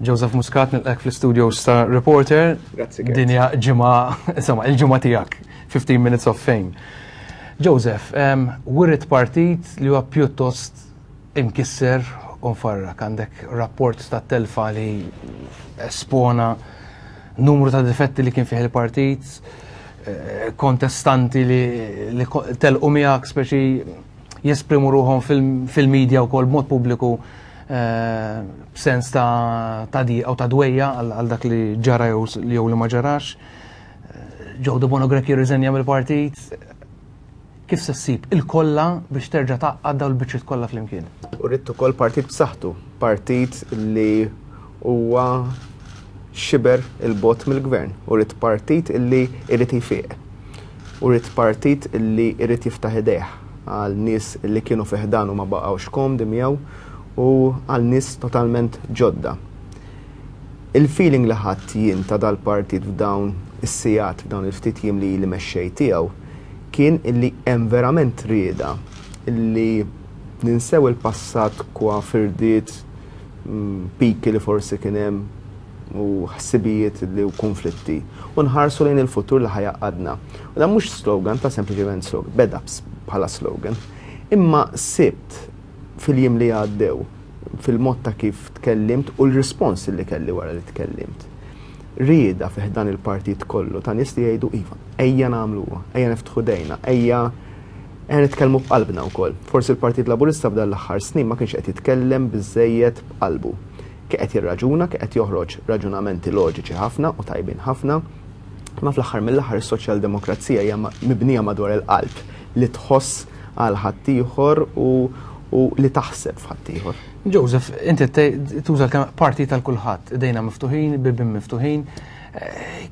Joseph Muscat nilqek fl-studios ta' Reporter. Grazzi. Dinja ġimgħa, insomma, il-ġimgħa tiegħek, 15 minutes of fame. Joseph, um, wirit partit li huwa pjuttost imkisser u mfarrak. Għandek rapport ta' telfa li espona numru ta' difetti li kien fih il-partit, eh, kontestanti li, li telqu miegħek speċi jesprimu ruħhom fil-medja wkoll b'mod pubbliku b'sens ta' di u ta' dwejja għal dak li ġara jew li ma ġarax. Joe de Bono Grek jirriżenja mill-partit. Kif se ssib il-kollha biex terġa' taqgħad dawn il-biċċiet kollha flimkien? U rrid ukoll partit b'saħħtu, partit li huwa xiber 'il bogħod mill-Gvern u ried partit li jrid jfiq u ried partit li jrid jiftaħ idejh għal nies li kienu fi ħdanu u ma baqgħux komdi miegħu u għal nies totalment ġodda. Il-feeling li ħadt jien ta' dal-partit f'dawn is-sigħat, f'dawn il-ftit jiem li ili mexxej tiegħu kien li hemm verament rieda li Ninsew il-passat kwa firdiet, piki li forsi kien hemm u ħsibijiet li u kunflitti u nħarsu lejn il-futur li ħa jgħaqqadna. U dan mhux slogan ta' sempliċement slogan, beda bħala slogan, imma sibt fil-jiem li għaddew, fil-mod ta' kif tkellimt u l-rispons li kelli wara li tkellimt, rieda fi ħdan il-partit kollu ta' nies li jgħidu iva, ejja nagħmluha, ejja niftħu idejna, ejja, Ejja nitkellmu b'qalbna wkoll. Forsi l-Partit Laburista f'dan l-aħħar snin ma kienx qed jitkellem biżżejjed b'qalbu. Kien qed jirraġuna, kien qed joħroġ raġunamenti loġiċi ħafna u tajbin ħafna, imma fl-aħħar mill-aħħar is-soċjaldemokrazija hija mibnija madwar il-qalb li tħoss għal ħaddieħor u li taħseb f'ħaddieħor. Joseph, inti tuża l-kelma partit għal kulħadd, idejna miftuħin, bibien miftuħin.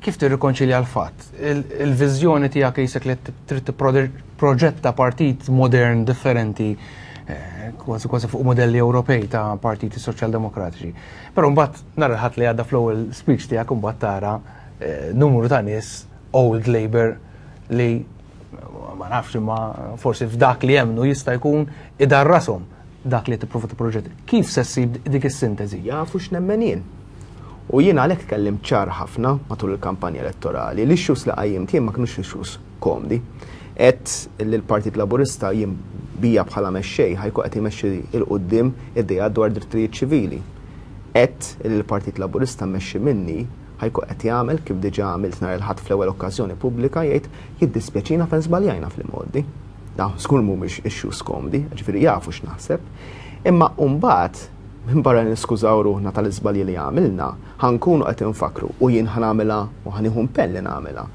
Kif tirrikonċilja l-fatt Il-viżjoni tiegħek jisek li trid tipproġetta partit modern differenti eh, kważi kważi fuq modelli Ewropej ta' partiti soċjal-demokratiċi. Però mbagħad nara ħadd li għadda fl-ewwel speech tiegħek mbagħad tara eh, numru ta' nies old labor li ma nafx imma forsi f'dak li jemnu jista' jkun idarrasom. dak li tipprova tipproġett. Kif se ssib dik is-sinteżi? Jafu x'nemmen jien. U jien għalhekk tkellim ċar ħafna matul il-kampanja elettorali li x-xus li qajjimt jien ma kinux xus komdi. Qed li l-Partit Laburista jien bija bħala mexxej ħajku qed jmexxi il qudiem id-dejat dwar drittijiet ċivili. Qed li l-Partit Laburista mmexxi minni Ħa jkun qed jagħmel kif diġà għamilt nhar il-Ħadd fl-ewwel okkażjoni pubblika jgħid jiddispjaċina fejn żbaljajna fl-imgħoddi. Dawn żgur mhumiex issues komdi, jiġifieri jafu x'naħseb. Imma mbagħad, minbarra li niskużaw ruħna tal-iżbalji li għamilna, ħa nkunu qed infakkru u jien ħa nagħmilha u ħa nieħu mpenn li nagħmilha,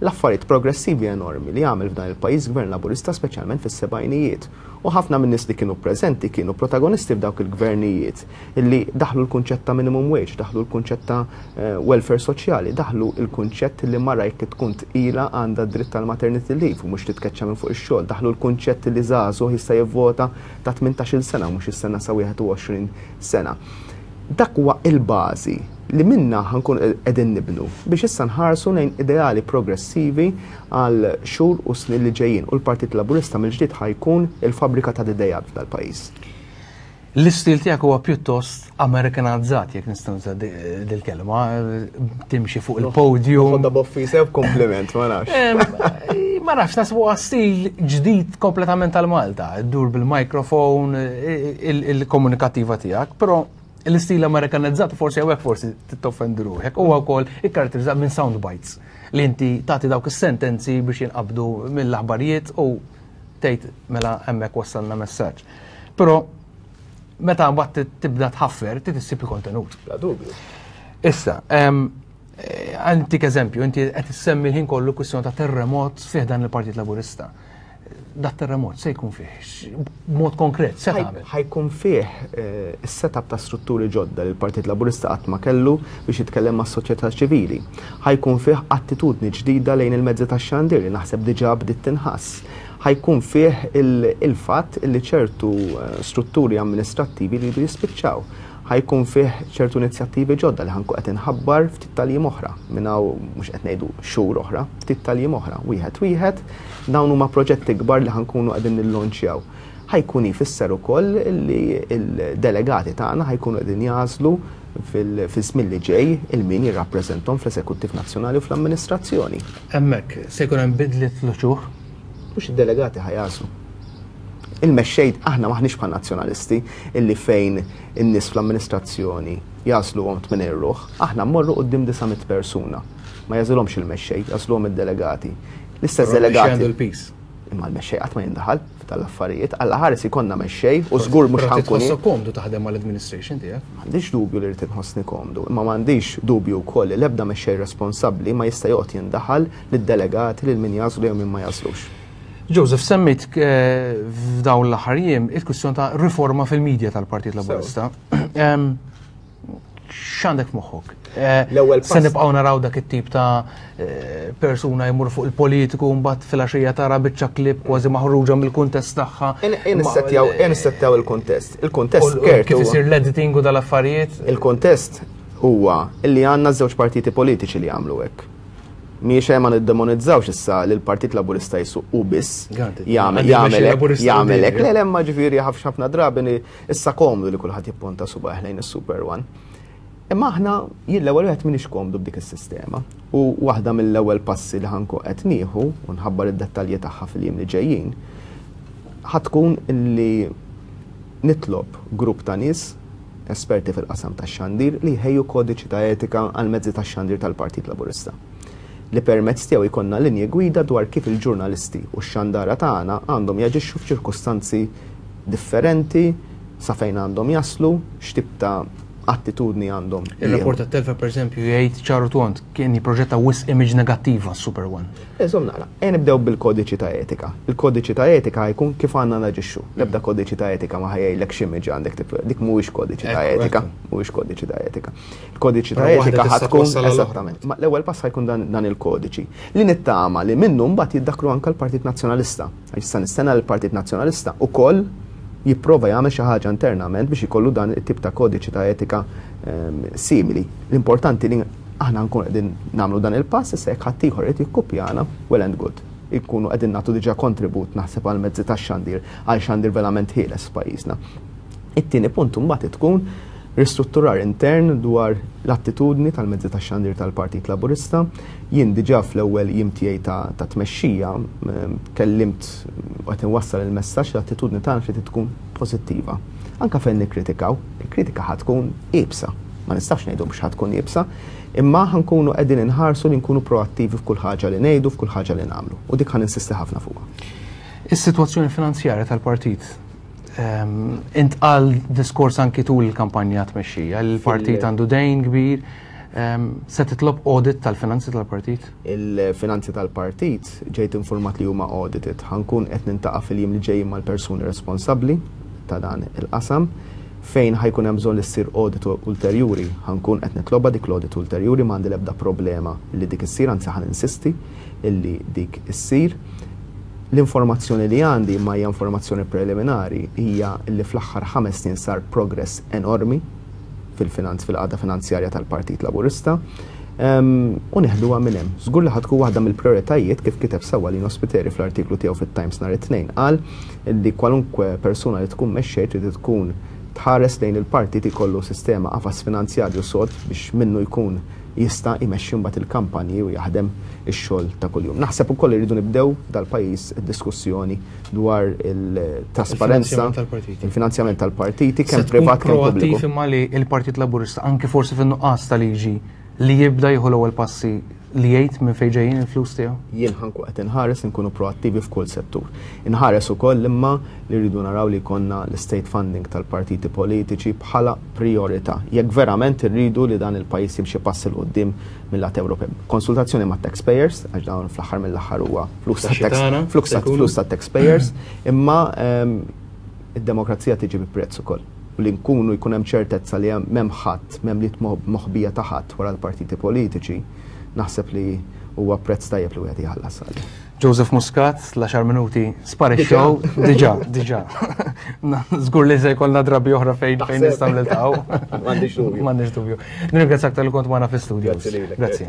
l-affarijiet progressivi enormi li għamel f'dan il-pajjiż Gvern Laburista speċjalment fis-sebgħinijiet. U ħafna min-nies li kienu preżenti kienu protagonisti f'dawk il-gvernijiet li daħħlu l-kunċett ta' minimum wage, daħħlu l-kunċett ta' welfare soċjali, daħħlu l-kunċett li mara jekk tkun tqila għandha dritt għal maternity leave u mhux titkeċċa minn fuq ix-xogħol, daħħlu l-kunċett li żagħżugħ jista' jivvota ta' tmintax-il sena u mhux jistenna sa 21 sena. Dak huwa l-bażi li minnha ħa nkunu qegħdin nibnu biex issa nħarsu lejn ideali progressivi għal xhur u snin li ġejjin u l-Partit Laburista mill-ġdid ħa jkun il-fabbrika ta' l-ideat f'dan il-pajjiż. L-istil tiegħek huwa pjuttost Amerikanizzat, jekk nista' nuża dil-kelma, timxi fuq il-podium. Noħodha b'offiża jew b'kumpliment, ma nafx. Ma nafx, naħseb huwa stil ġdid kompletament għal Malta, ddur bil-microphone, il-komunikattiva tiegħek, però l-istil Amerikanizzat u forsi hawnhekk forsi titoffendi ruħek huwa wkoll ikkaratterizzat minn sound bites li inti tagħti dawk is-sentenzi biex jinqabdu mill-aħbarijiet u tgħid mela hemmhekk wassalna messaġġ. Però meta mbagħad tibda tħaffer ti tissib il-kontenut. La dubju. Issa, għantik eżempju, inti qed issemmi l-ħin kollu kwistjoni ta' terremot fih dan il-Partit Laburista. dat terremot se jkun fih? Mod konkret, se tagħmel? Ħajkun fih eh, is-setup ta' strutturi ġodda li l-Partit Laburista qatt ma kellu biex jitkellem mas soċjetà ċivili. Ħajkun fih attitudni ġdida lejn il-mezzi tax xandir li naħseb diġà bdiet tinħass. Ħajkun fih il-fatt li ċertu eh, strutturi amministrattivi li jispiċċaw. Ħa jkun fih ċertu inizjattivi ġodda li ħa nkun qed inħabbar ftit tal-jiem oħra, minn hawn mhux qed ngħidu xhur oħra, ftit tal-jiem oħra, wieħed wieħed. Dawn huma proġetti kbar li ħa nkunu qegħdin nillonċjaw. Ħa jkun jfisser ukoll li l-delegati tagħna ħa jkunu qegħdin jagħżlu fiż-żmien li ġej il-min jirrappreżenthom fl-Eżekuttiv Nazzjonali u fl-Amministrazzjoni. Hemmhekk se jkun hemm bidliet fl-uċuħ. Mhux id-delegati ħa jagħżlu. Il-mexxej, aħna m'aħniex bħal Nazzjonalisti illi fejn in-nies fl-amministrazzjoni jagħżluhom tmien ir-ruħ, aħna mmorru quddiem disa' mitt persuna. Ma jagħżilhomx il-mexxej, jagħżluhom id-delegati. L-istess delegati. Però l-mexxej għandu l-piż. Imma l-mexxej qatt ma jindaħal f'dan l-affarijiet. Alla ħares ikollna mexxej u żgur mhux ħa nkun. Però trid tħossok komdu taħdem mal-administration tiegħek. M'għandix dubju li rrid inħossni komdu, imma m'għandix dubju wkoll li l-ebda mexxej responsabbli ma jista' joqgħod jindaħal lid-delegati lil min jaslu jew min ma jaslux. Joseph, semmejt f'dawn l-aħħar jiem il-kwistjoni ta' riforma fil-medja tal-Partit Laburista. X'għandek f'moħħok? L-ewwel se nibqgħu naraw dak it-tip ta' persuna jmur fuq il-politiku mbagħad fil-għaxija tara biċċa klib kważi maħruġa mill-kuntest tagħha. Insettjaw il-kuntest. Il-kuntest kif isir l-editing u dal-affarijiet? Il-kuntest huwa li għandna żewġ partiti politiċi li jagħmlu hekk. Mhijiex xejn ma niddemonizzawx issa li l-Partit Laburista jsuq hu biss. Jagħmel jagħmel hekk. Le lemma ġifieri ħafna drabi issa komdu li kulħadd jipponta subaħ lejn is-super one. Imma aħna jien l-ewwel wieħed m'iniex komdu b'dik is-sistema. U waħda mill-ewwel passi li ħanku qed nieħu u nħabbar id-dettalji tagħha fil-jiem li ġejjin ħatkun li nitlob grupp ta' nies esperti fil-qasam tax-xandir li jħejju kodiċi ta' etika għall-mezzi tax-xandir tal-Partit Laburista, li permezz tiegħu jkollna linji gwida dwar kif il-ġurnalisti u x-xandara tagħna għandhom jaġixxu f'ċirkustanzi differenti, sa fejn għandhom jaslu, x'tip ta' attitudni għandhom jieħdu. Ir-rapport tat-telfa, pereżempju, jgħid ċar u tond, kien jipproġetta wisq image negattiva għas-Super One. Insomma, naqra. Ejja nibdew bil-kodiċi ta' etika. Il-kodiċi ta' etika ħa jkun kif għandna naġixxu. L-ebda kodiċi ta' etika ma ħa jgħidlek x'image għandek tipprojetti. Dik mhuwiex kodiċi ta' etika. Mhuwiex kodiċi ta' etika. Il-kodiċi ta' etika ħa tkun. Eżattament. Ma l-ewwel pass ħa jkun dan il-kodiċi. Li nittama li minnu mbagħad jiddaħħlu anke l-Partit Nazzjonalista. Għax issa nistenna li l-Partit Nazzjonalista wkoll jipprova jagħmel xi ħaġa internament biex ikollu dan it-tip ta' kodiċi ta' etika simili. L-importanti li. aħna nkunu qegħdin nagħmlu dan il-pass issa jekk ħaddieħor irid jikkupjana, well and good. Inkunu qegħdin nagħtu diġà kontribut naħseb għall-mezzi tax-xandir għal xandir verament ħieles f'pajjiżna. It-tieni punt imbagħad tkun ristrutturar intern dwar l-attitudni tal-mezzi tax-xandir tal-Partit Laburista. Jien diġà fl-ewwel jiem tiegħi ta' ta' tmexxija tkellimt u qed inwassal il-messaġġ l-attitudni tagħna trid tkun pożittiva. Anke fejn nikkritikaw, il-kritika ħa tkun iebsa. ma nistax ngħidu mhux ħa tkun iebsa, imma ħa nkunu qegħdin inħarsu li nkunu proattivi f'kull ħaġa li ngħidu, f'kull ħaġa li nagħmlu. U dik ħa ninsisti ħafna fuqha. Is-sitwazzjoni finanzjarja tal-partit, intqal diskors anki tul il-kampanja ta' tmexxija li l-partit għandu dejn kbir, se titlob audit tal-finanzi tal-partit? Il-finanzi tal-partit, ġejt infurmat li huma audited. Ħa nkun qed nintaqa' fil-jiem li ġejjin mal-persuni responsabbli ta' dan il-qasam. Fejn ħa jkun hemm bżonn li ssir audit ulterjuri, ħa nkun qed nitlobha dik l-audit ulterjuri, ma għandi l-ebda problema li dik issir, anzi ħa ninsisti li dik issir. L-informazzjoni li għandi, imma hija informazzjoni preliminari, hija li fl-aħħar ħames snin sar progress enormi, fil-finanz fil-qagħda finanzjarja tal-Partit Laburista u neħduha minn hemm. Żgur li ħadku waħda mill-prioritajiet kif kiteb sewwa li nospiteri fl-artiklu tiegħu fit-Times nhar it-Tnejn qal li kwalunkwe persuna li tkun mexxej trid tkun tħares lejn il-partit ikollu sistema qafas finanzjarju sod biex minnu jkun jista' jmexxi mbagħad il-kampanji u jaħdem ix-xogħol ta' kuljum. Naħseb ukoll irridu nibdew dal-pajjiż diskussjoni dwar il-trasparenza, il-finanzjament tal-partiti, kemm privat kemm pubbliku. Proattiv imma li l-Partit Laburista, anki forsi fin-nuqqas ta' liġi, li jibda jieħu l-ewwel passi li jgħid minn fejn ġejjin il-flus tiegħu? Jien ħankun qed inħares inkunu proattivi f'kull settur. Inħares ukoll imma li rridu naraw li jkollna l-estate funding tal-partiti politiċi bħala prijorità, jekk verament irridu li dan il-pajjiż jimxi pass 'il quddiem mill-lat Ewropew. Konsultazzjoni mat-taxpayers, għax dawn fl-aħħar mill-aħħar huwa flus tat-taxpayers, imma id-demokrazija tiġi bi prezz ukoll. U li nkunu jkun hemm ċertezza li m'hemm ħadd, m'hemm l-id moħbija ta' ħadd wara l-partiti politiċi, naħseb li huwa prezz tajjeb li wieħed iħallas għalih. Joseph Muscat, l-għaxar minuti sparixxew. Diġà, diġà. Żgur li se jkollna drabi oħra fejn fejn nistgħu niltaqgħu. M'għandix dubju. M'għandix dubju. Nirringrazzjak tal-li kont magħna fl-istudio. Grazzi.